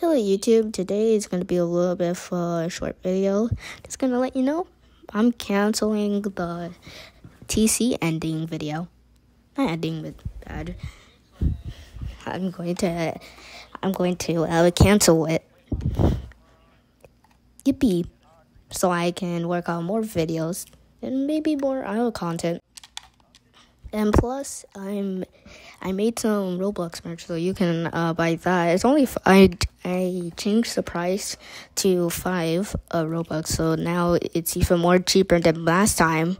Hello YouTube, today is going to be a little bit of a short video. Just going to let you know I'm canceling the TC ending video. Not ending with bad. I'm going to I'm going to uh, cancel it. Yippee. So I can work on more videos and maybe more idle content. And plus, I'm I made some Roblox merch, so you can uh, buy that. It's only I I changed the price to five uh, Robux, so now it's even more cheaper than last time.